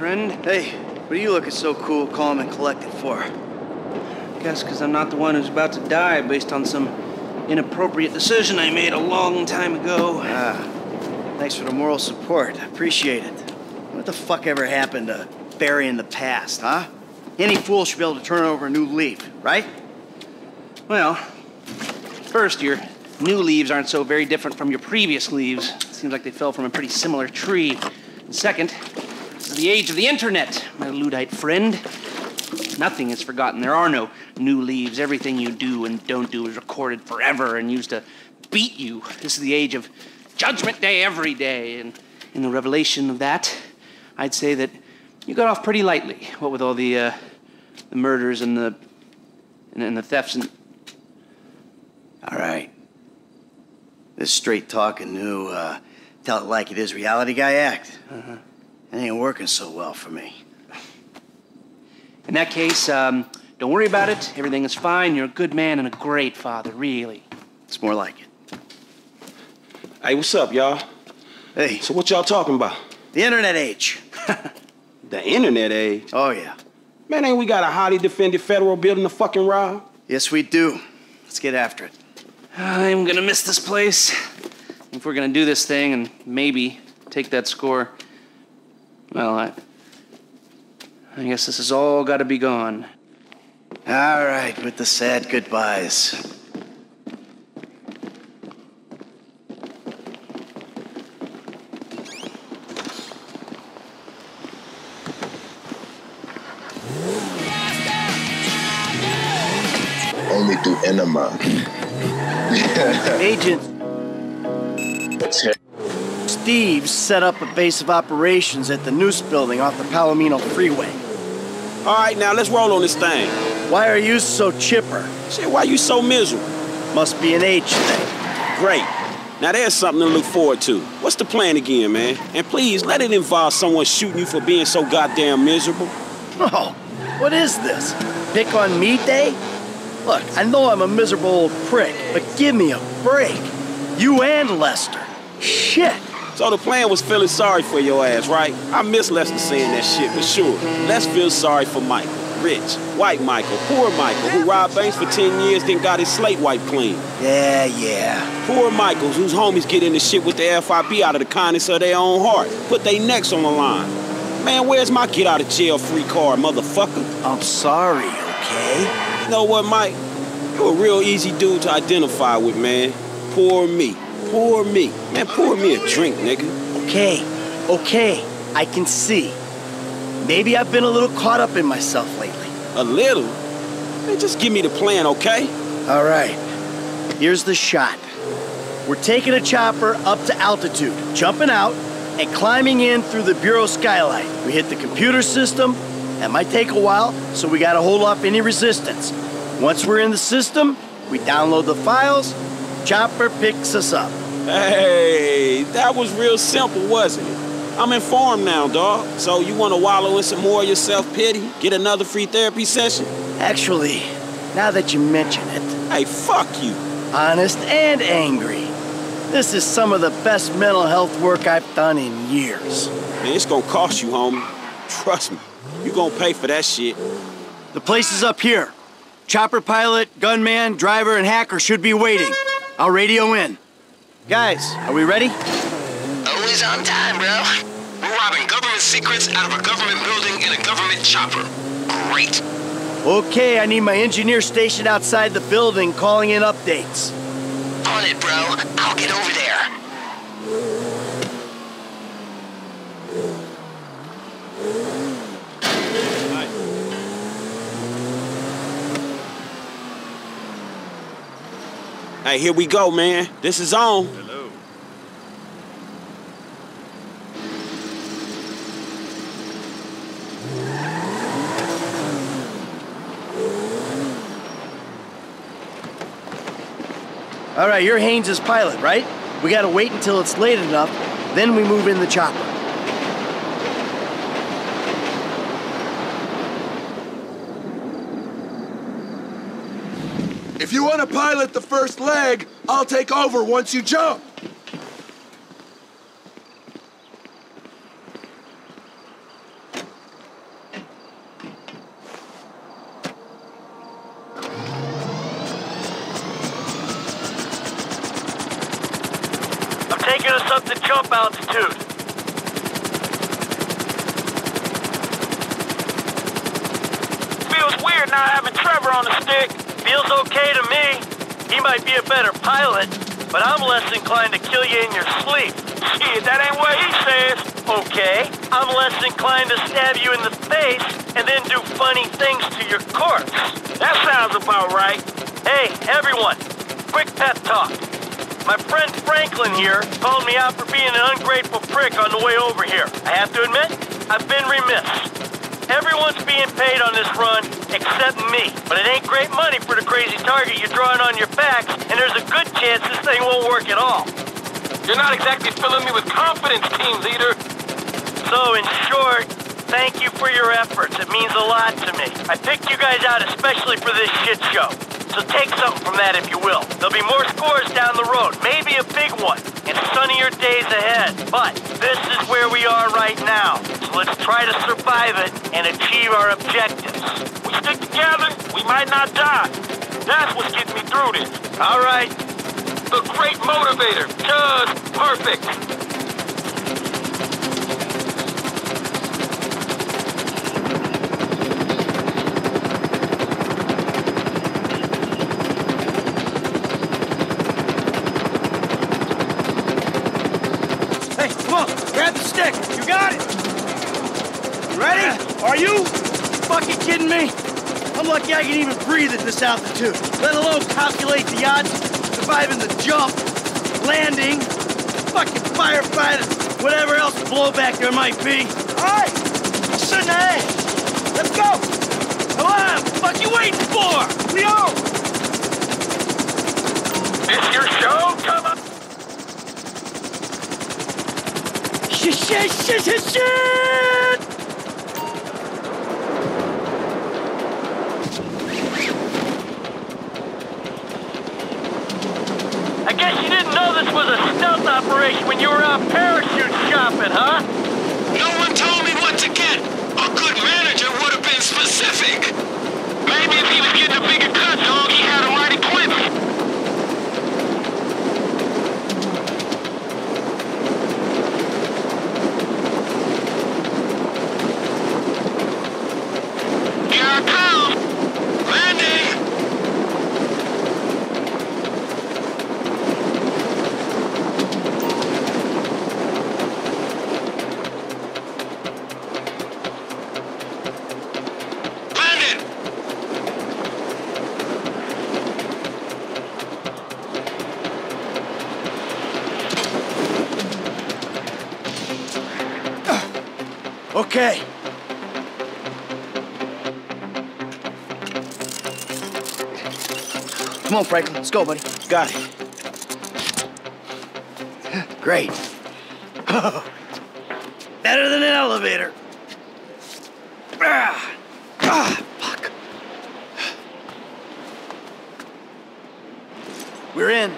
Friend. Hey, what are you looking so cool, calm, and collected for? Guess because I'm not the one who's about to die based on some inappropriate decision I made a long time ago. Ah, thanks for the moral support. I appreciate it. What the fuck ever happened to burying the past, huh? Any fool should be able to turn over a new leaf, right? Well, first, your new leaves aren't so very different from your previous leaves. It seems like they fell from a pretty similar tree. And second, the age of the internet, my Luddite friend. Nothing is forgotten. There are no new leaves. Everything you do and don't do is recorded forever and used to beat you. This is the age of Judgment Day every day. And in the revelation of that, I'd say that you got off pretty lightly. What with all the, uh, the murders and the and, and the thefts and All right. This straight talking new, uh, tell it like it is reality guy act. Uh-huh. It ain't working so well for me. In that case, um, don't worry about it. Everything is fine. You're a good man and a great father, really. It's more like it. Hey, what's up, y'all? Hey, So what y'all talking about? the internet age. The internet age? Oh, yeah. Man, ain't we got a highly defended federal building to fucking rob? Yes, we do. Let's get after it. I'm gonna miss this place. If we're gonna do this thing and maybe take that score, well, I, I guess this has all got to be gone. All right, with the sad goodbyes. Only through enema. Agent Steve set up a base of operations at the Noose building off the Palomino Freeway. All right, now let's roll on this thing. Why are you so chipper? Shit, why you so miserable? Must be an age thing. Great. Now there's something to look forward to. What's the plan again, man? And please let it involve someone shooting you for being so goddamn miserable. Oh, what is this? Pick on me day? Look, I know I'm a miserable old prick, but give me a break. You and Lester. Shit. So the plan was feeling sorry for your ass, right? I miss Lester saying that shit, for sure. Let's feel sorry for Michael. Rich, white Michael, poor Michael, who robbed banks for 10 years, then got his slate wiped clean. Yeah, yeah. Poor Michaels, whose homies get into shit with the FIB out of the kindness of their own heart. Put their necks on the line. Man, where's my get out of jail free card, motherfucker? I'm sorry, okay? You know what, Mike? You're a real easy dude to identify with, man. Poor me. Poor me. Man, pour me a drink, nigga. Okay, okay. I can see. Maybe I've been a little caught up in myself lately. A little? Man, just give me the plan, okay? All right. Here's the shot. We're taking a chopper up to altitude, jumping out, and climbing in through the Bureau skylight. We hit the computer system. That might take a while, so we gotta hold off any resistance. Once we're in the system, we download the files, chopper picks us up. Hey, that was real simple, wasn't it? I'm informed now, dog. So you want to wallow in some more of your self-pity? Get another free therapy session? Actually, now that you mention it, Hey, fuck you. honest and angry. This is some of the best mental health work I've done in years. Man, it's gonna cost you, homie. Trust me. You gonna pay for that shit. The place is up here. Chopper pilot, gunman, driver, and hacker should be waiting. I'll radio in. Guys, are we ready? Always on time, bro. We're robbing government secrets out of a government building in a government chopper. Great. Okay, I need my engineer stationed outside the building calling in updates. On it, bro. I'll get over there. Hey, here we go, man. This is on. All right, you're Haines's pilot, right? We gotta wait until it's late enough, then we move in the chopper. you want to pilot the first leg, I'll take over once you jump. taking us up to jump altitude. Feels weird not having Trevor on the stick. Feels okay he might be a better pilot, but I'm less inclined to kill you in your sleep. Shit, that ain't what he says. Okay, I'm less inclined to stab you in the face and then do funny things to your corpse. That sounds about right. Hey, everyone, quick pep talk. My friend Franklin here called me out for being an ungrateful prick on the way over here. I have to admit, I've been remiss. Everyone's being paid on this run except me. But it ain't great money for the crazy target you're drawing on your backs, and there's a good chance this thing won't work at all. You're not exactly filling me with confidence, Team Leader. So, in short, thank you for your efforts. It means a lot to me. I picked you guys out especially for this shit show. So take something from that if you will. There'll be more scores down the road, maybe a big one, and sunnier days ahead. But this is where we are right now. So let's try to survive it and achieve our objectives. We stick together, we might not die. That's what's getting me through this. All right. The great motivator. Just perfect. Hey, come on, grab the stick. You got it. Ready? Are you? Fucking kidding me? I'm lucky I can even breathe at this altitude, let alone calculate the odds of surviving the jump, landing, fucking firefighters, whatever else blowback there might be. All right, ahead. Let's go. Come on, what are you waiting for? We on. Your show. Come on. Shit, shit, shit, shit, shit! I guess you didn't know this was a stealth operation when you were out parachute shopping, huh? No one told me what to get. A good manager would have been specific. Maybe if he was getting a bigger Okay. Come on, Franklin. Let's go, buddy. Got it. Great. Better than an elevator. Ah, ah, fuck. We're in.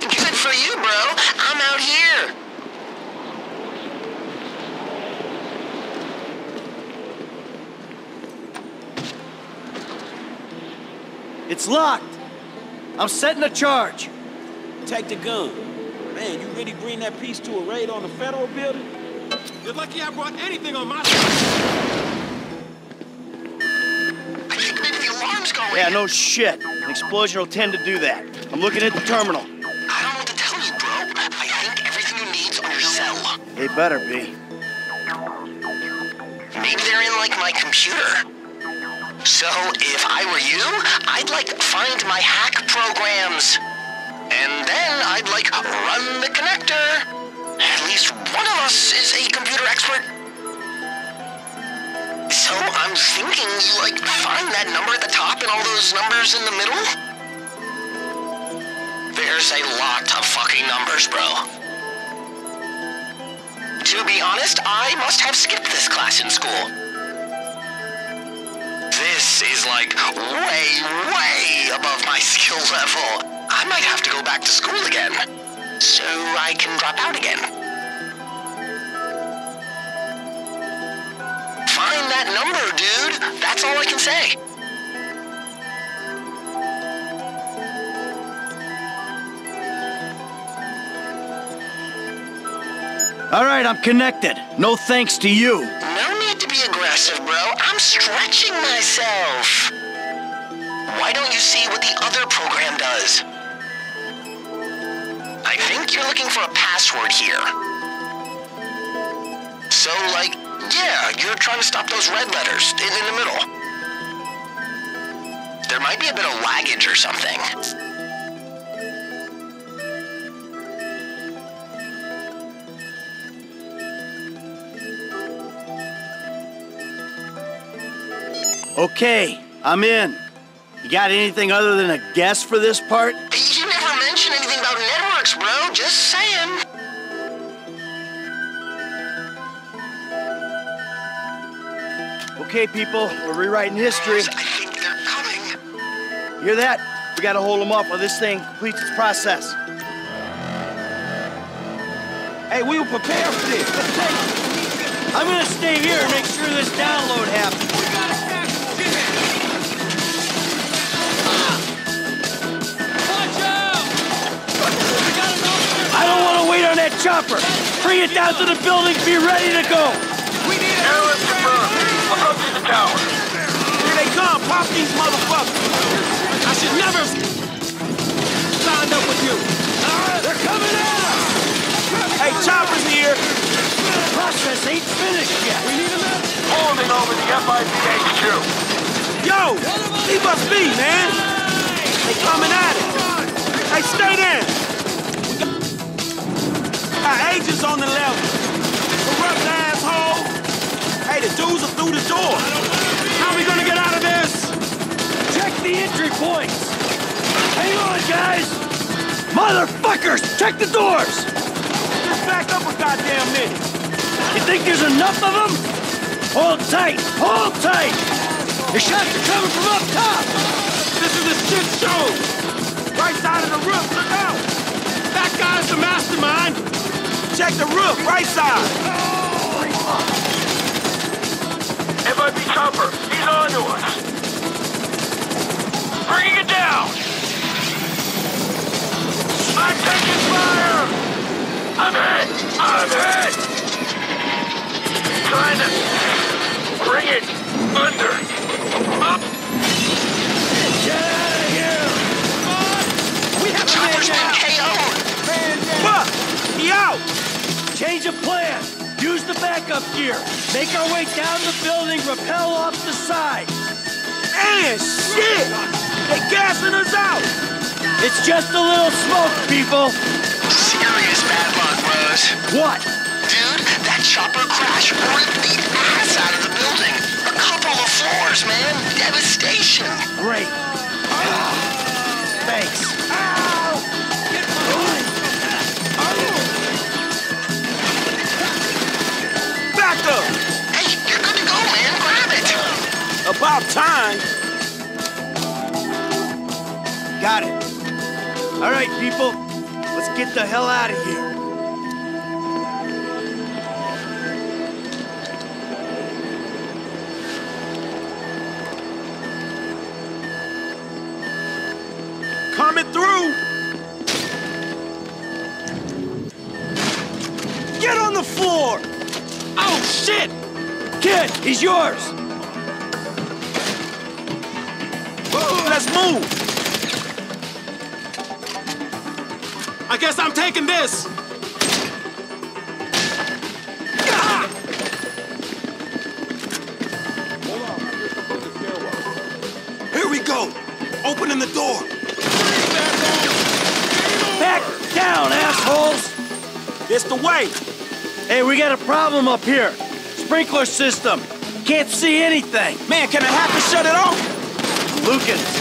Good for you, bro. I'm out here. It's locked. I'm setting a charge. Take the gun. Man, you really bring that piece to a raid on the federal building? You're lucky I brought anything on my I think maybe the alarm's going. Yeah, no shit. An explosion will tend to do that. I'm looking at the terminal. I don't know what to tell you, bro. I think everything you need's on your cell. They better be. Maybe they're in, like, my computer. So, if I were you, I'd, like, find my hack programs. And then I'd, like, run the connector. At least one of us is a computer expert. So, I'm thinking you, like, find that number at the top and all those numbers in the middle? There's a lot of fucking numbers, bro. To be honest, I must have skipped this class in school. Is like way, way above my skill level. I might have to go back to school again. So I can drop out again. Find that number, dude. That's all I can say. All right, I'm connected. No thanks to you. No need to be aggressive, bro. I'm stretching myself. Why don't you see what the other program does? I think you're looking for a password here. So, like, yeah, you're trying to stop those red letters in, in the middle. There might be a bit of laggage or something. Okay, I'm in. You got anything other than a guess for this part? You never mention anything about networks, bro. Just saying. Okay, people, we're rewriting history. I think they're coming. Hear that? We gotta hold them off while this thing completes its process. Hey, we were prepared for this. Let's take it. I'm gonna stay here and make sure this download happens. That chopper. Bring it down to the building. Be ready to go. We need Airlift confirmed. Approaching the tower. Here they come. Pop these motherfuckers. I should never have signed up with you. They're coming at us. Hey, Chopper's here. The process ain't finished yet. We need a minute. Holding over the FIB HQ. Yo, leave us be, man. They coming at it. Hey, stay there. Our agents on the level. Corrupt asshole. Hey, the dudes are through the door. How we gonna get out of this? Check the entry points. Hang on, guys. Motherfuckers, check the doors. Just back up a goddamn minute. You think there's enough of them? Hold tight. Hold tight. Your shots are coming from up top. This is a shit show. Right side of the roof, look out. That guy's the mastermind. Check the roof, right side. FIB chopper. He's on to us. Bringing it down. I'm taking fire. I'm hit. I'm hit. Trying to bring it under. Up. Get out of here. We have a man Change of plan. Use the backup gear. Make our way down the building, rappel off the side. And shit, They're gassing us out. It's just a little smoke, people. Serious bad luck, bros. What? Dude, that chopper crash ripped the ass out of the building. A couple of floors, man. Devastation. Great. About time. Got it. All right, people. Let's get the hell out of here. Coming through. Get on the floor. Oh, shit. Kid, he's yours. Let's move. I guess I'm taking this. Here we go. Opening the door. Back down, assholes. It's the way. Hey, we got a problem up here. Sprinkler system. Can't see anything. Man, can I have to shut it off? Lucas.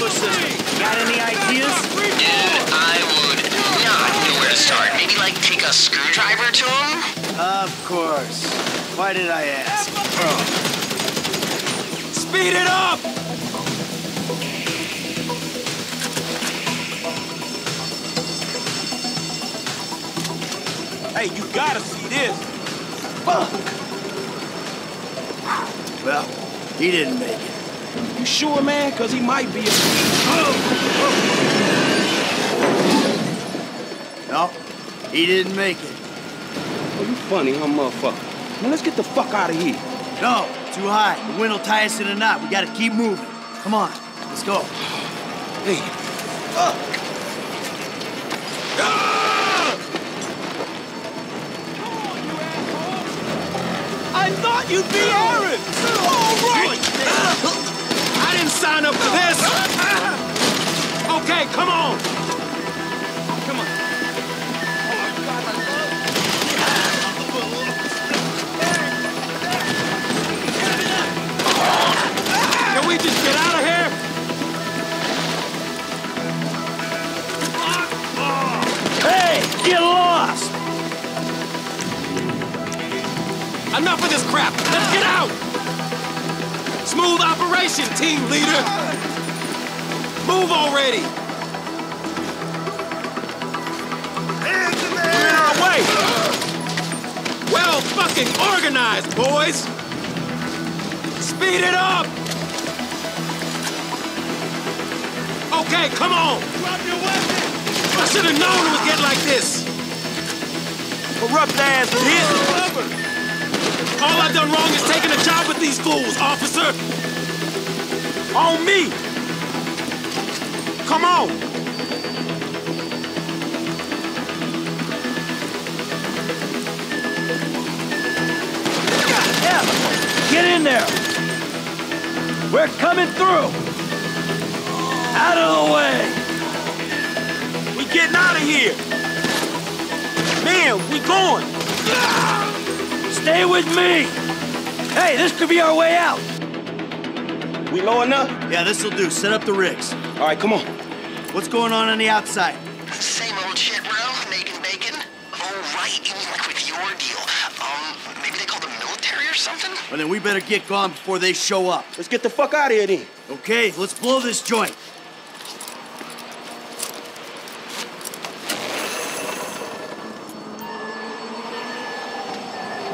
Sprinkler system. Got any ideas? Dude, I would not know where to start. Maybe, like, take a screwdriver to him? Of course. Why did I ask? Speed it up. Hey, you gotta see this. Well, he didn't make it. You sure, man? Cause he might be a... No, he didn't make it. Oh, you funny, huh, motherfucker? Man, let's get the fuck out of here. No, too high. The wind will tie us in a knot. We gotta keep moving. Come on, let's go. Hey. I thought you'd be Aaron! All right! I didn't sign up for this! Okay, come on! Come on. Can we just get out of here? Hey, get lost! Enough of this crap! Let's get out! Smooth operation, team leader! Move already! We're in our way! Well fucking organized, boys! Speed it up! Okay, come on! Drop your weapon! I should have known it would get like this! Corrupt ass bitch! All I've done wrong is taking a job with these fools, officer! On me! Come on! Yeah, get in there! We're coming through! Out of the way! We getting out of here! Man, we going! Stay with me! Hey, this could be our way out! We low enough? Yeah, this'll do. Set up the rigs. All right, come on. What's going on on the outside? Same old shit, bro. Making bacon. Oh, right. You mean like with your deal? Um, maybe they call the military or something? Well, then we better get gone before they show up. Let's get the fuck out of here then. Okay, let's blow this joint.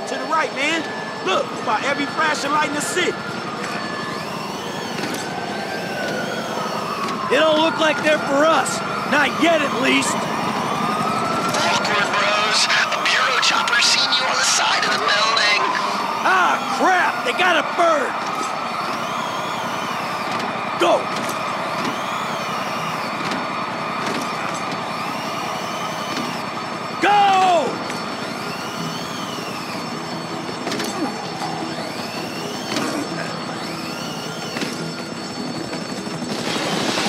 To the right, man. Look, by every flashing light in the city. It don't look like they're for us. Not yet, at least. Awkward, bros. A bureau chopper seen you on the side of the building. Ah, crap! They got a bird! Go! Go!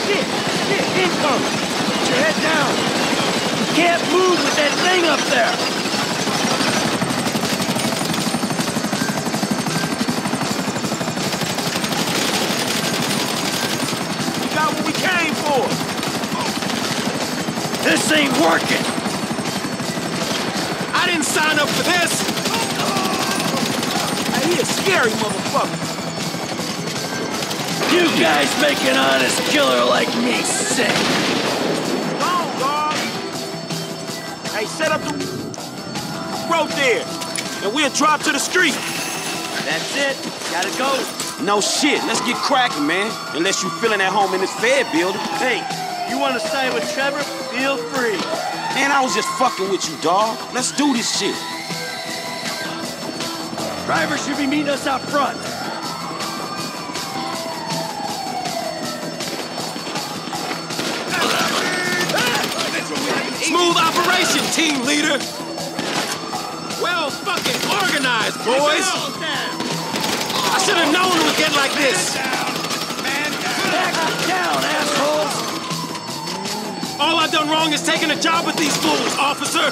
Shit! Shit! Income! Put your head down! Can't move with that thing up there! We got what we came for. This ain't working! I didn't sign up for this! Hey, he a scary motherfucker. You guys make an honest killer like me sick! Go on, dog. Hey, set up the rope there, and we'll drop to the street. That's it. Gotta go. No shit. Let's get cracking, man. Unless you feeling at home in this Fed building. Hey, you want to side with Trevor? Feel free. Man, I was just fucking with you, dog. Let's do this shit. Driver should be meeting us out front. Team leader! Well fucking organized, boys! I should have known it would get like this! Back down, assholes! All I've done wrong is taking a job with these fools, officer!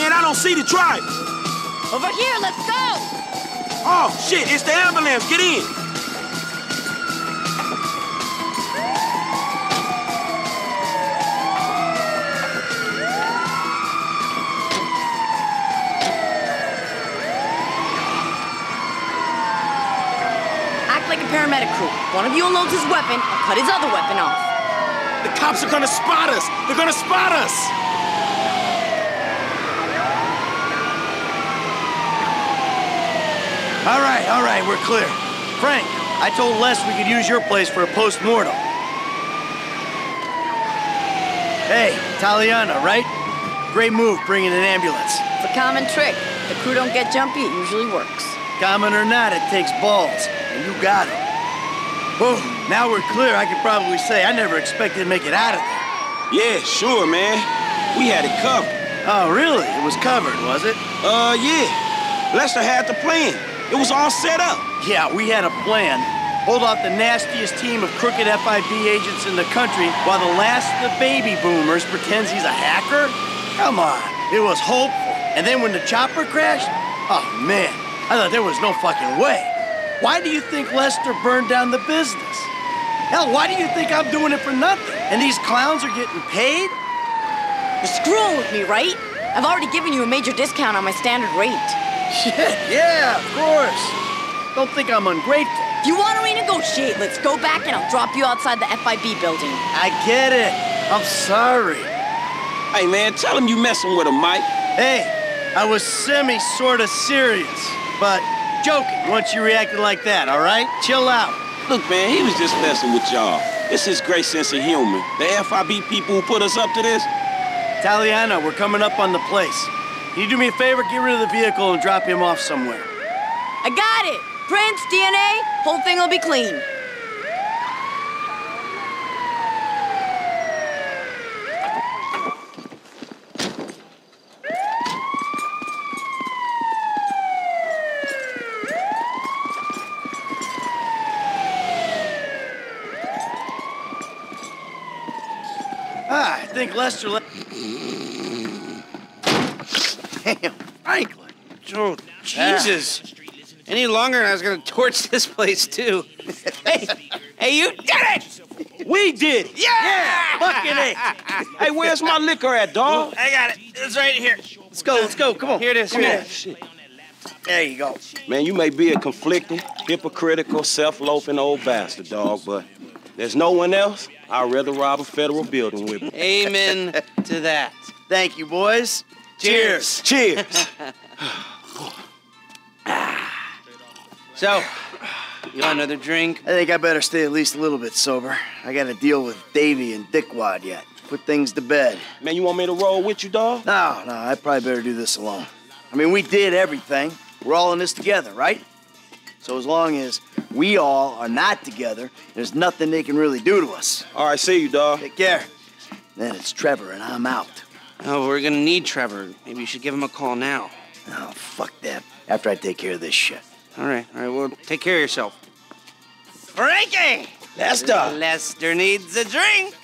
Man, I don't see the driver. Over here, let's go! Oh, shit, it's the ambulance. Get in. Like a paramedic crew. One of you unloads his weapon, I'll cut his other weapon off. The cops are gonna spot us! They're gonna spot us! All right, all right, we're clear. Frank, I told Les we could use your place for a post-mortem. Hey, Taliana, right? Great move bringing an ambulance. It's a common trick. The crew don't get jumpy, it usually works. Common or not, it takes balls, and you got them. Boom. Now we're clear. I could probably say I never expected to make it out of there. Yeah, sure, man. We had it covered. Oh, really? It was covered, was it? Uh, yeah. Lester had the plan. It was all set up. Yeah, we had a plan. Hold off the nastiest team of crooked FIB agents in the country while the last of the baby boomers pretends he's a hacker? Come on. It was hopeful. And then when the chopper crashed? Oh, man. I thought there was no fucking way. Why do you think Lester burned down the business? Hell, why do you think I'm doing it for nothing? And these clowns are getting paid? You're screwing with me, right? I've already given you a major discount on my standard rate. Shit, yeah, of course. Don't think I'm ungrateful. If you want to renegotiate, let's go back and I'll drop you outside the FIB building. I get it. I'm sorry. Hey, man, tell him you messing with him, Mike. Hey, I was semi sorta serious, but joking once you reacted like that, all right? Chill out. Look, man, he was just messing with y'all. It's his great sense of humor. The FIB people who put us up to this, Taliana, we're coming up on the place. Can you do me a favor? Get rid of the vehicle and drop him off somewhere. I got it! Prints, DNA, whole thing will be clean. Ah, I think Lester let. Damn, Franklin. Oh, Jesus. Any longer and I was gonna torch this place too. hey, hey, you did it! We did! it. Yeah! Fucking A! hey, where's my liquor at, dog? I got it. It's right here. Let's go, let's go, come on. Here it is. Come Here on. There you go. Man, you may be a conflicting, hypocritical, self-loafing old bastard, dog, but there's no one else I'd rather rob a federal building with. Amen to that. Thank you, boys. Cheers. Cheers. So, you want another drink? I think I better stay at least a little bit sober. I gotta deal with Davy and Dickwad yet. Put things to bed. Man, you want me to roll with you, dog? No, no, I probably better do this alone. I mean, we did everything. We're all in this together, right? So as long as we all are not together, there's nothing they can really do to us. All right, see you, dog. Take care. Then it's Trevor and I'm out. Oh, we're gonna need Trevor. Maybe you should give him a call now. Oh, fuck that. After I take care of this shit. All right, all right. Well, take care of yourself. Frankie! Lester. Lester needs a drink.